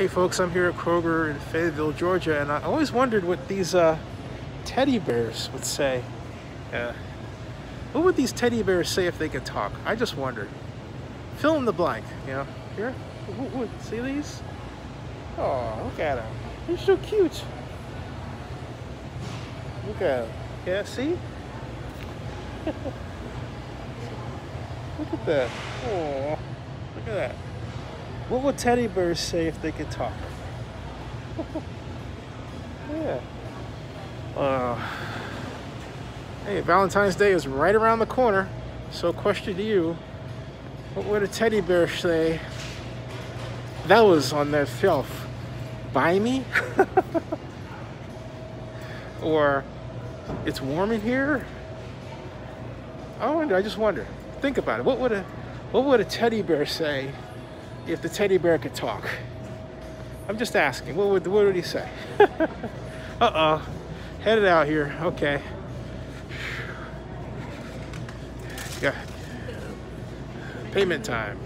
Hey folks, I'm here at Kroger in Fayetteville, Georgia, and I always wondered what these uh, teddy bears would say. Uh, what would these teddy bears say if they could talk? I just wondered. Fill in the blank, you know. Here, Wh- wh- see these? Oh, look at them. They're so cute. Look at them. Yeah, see? look at that. Oh, look at that. What would teddy bears say if they could talk? yeah. Uh, hey, Valentine's Day is right around the corner. So, question to you What would a teddy bear say? That was on that shelf. Buy me? or, it's warm in here? I wonder, I just wonder. Think about it. What would a what would a teddy bear say if the teddy bear could talk? I'm just asking. What would what would he say? uh-oh. Headed out here. Okay. Yeah. Payment time.